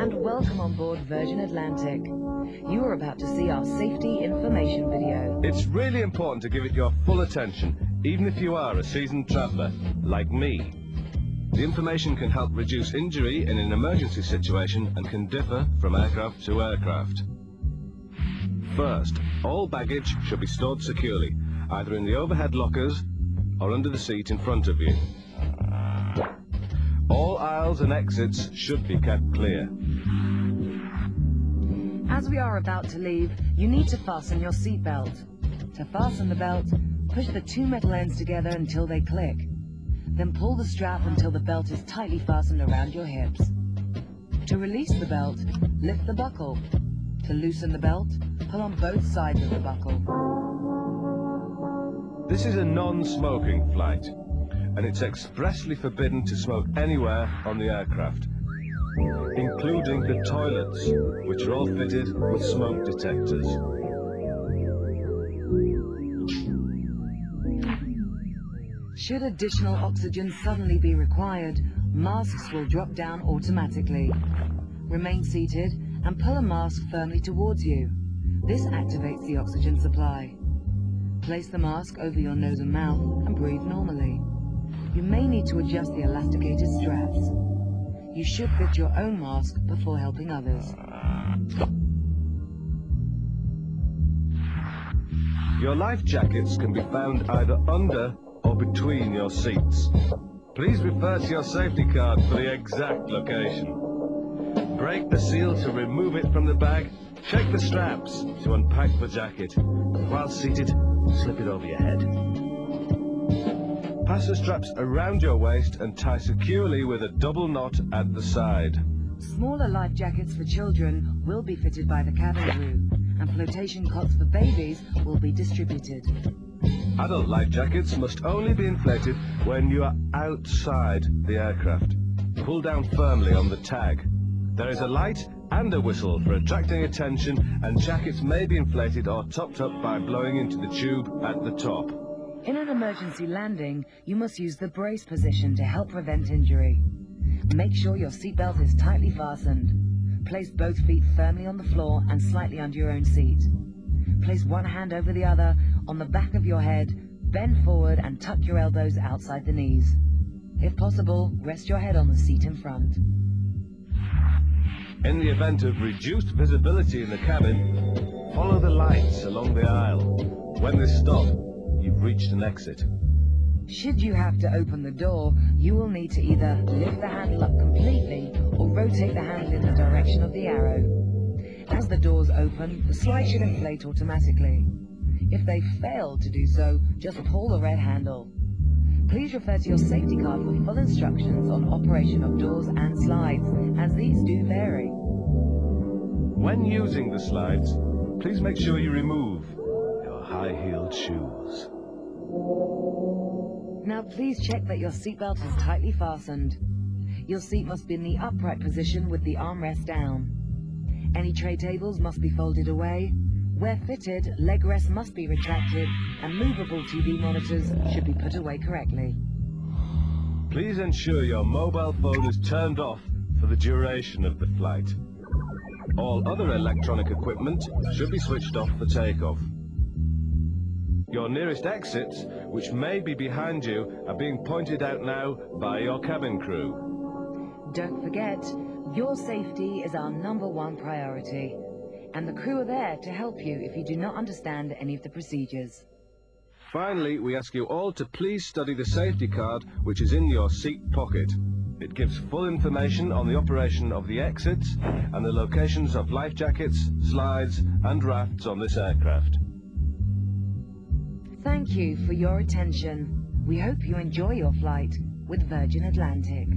And welcome on board Virgin Atlantic. You are about to see our safety information video. It's really important to give it your full attention, even if you are a seasoned traveller, like me. The information can help reduce injury in an emergency situation and can differ from aircraft to aircraft. First, all baggage should be stored securely, either in the overhead lockers or under the seat in front of you. All aisles and exits should be kept clear. As we are about to leave, you need to fasten your seatbelt. To fasten the belt, push the two metal ends together until they click. Then pull the strap until the belt is tightly fastened around your hips. To release the belt, lift the buckle. To loosen the belt, pull on both sides of the buckle. This is a non-smoking flight, and it's expressly forbidden to smoke anywhere on the aircraft, including the toilets, which are all fitted with smoke detectors. Should additional oxygen suddenly be required, masks will drop down automatically. Remain seated and pull a mask firmly towards you. This activates the oxygen supply. Place the mask over your nose and mouth and breathe normally. You may need to adjust the elasticated straps. You should fit your own mask before helping others. Your life jackets can be found either under or between your seats. Please refer to your safety card for the exact location. Break the seal to remove it from the bag. Check the straps to unpack the jacket. While seated, slip it over your head. Pass the straps around your waist and tie securely with a double knot at the side. Smaller life jackets for children will be fitted by the cabin crew, and flotation cots for babies will be distributed. Adult life jackets must only be inflated when you are outside the aircraft. Pull down firmly on the tag. There is a light and a whistle for attracting attention and jackets may be inflated or topped up by blowing into the tube at the top. In an emergency landing, you must use the brace position to help prevent injury. Make sure your seatbelt is tightly fastened. Place both feet firmly on the floor and slightly under your own seat. Place one hand over the other on the back of your head, bend forward and tuck your elbows outside the knees. If possible, rest your head on the seat in front. In the event of reduced visibility in the cabin, follow the lights along the aisle. When they stop, you've reached an exit. Should you have to open the door, you will need to either lift the handle up completely or rotate the handle in the direction of the arrow. As the doors open, the slide should inflate automatically. If they fail to do so, just pull the red handle. Please refer to your safety card for full instructions on operation of doors and slides, as these do vary. When using the slides, please make sure you remove your high-heeled shoes. Now please check that your seatbelt is tightly fastened. Your seat must be in the upright position with the armrest down. Any tray tables must be folded away. Where fitted, leg rests must be retracted and movable TV monitors should be put away correctly. Please ensure your mobile phone is turned off for the duration of the flight. All other electronic equipment should be switched off for takeoff. Your nearest exits, which may be behind you, are being pointed out now by your cabin crew. Don't forget, your safety is our number one priority, and the crew are there to help you if you do not understand any of the procedures. Finally, we ask you all to please study the safety card which is in your seat pocket. It gives full information on the operation of the exits and the locations of life jackets, slides and rafts on this aircraft. Thank you for your attention. We hope you enjoy your flight with Virgin Atlantic.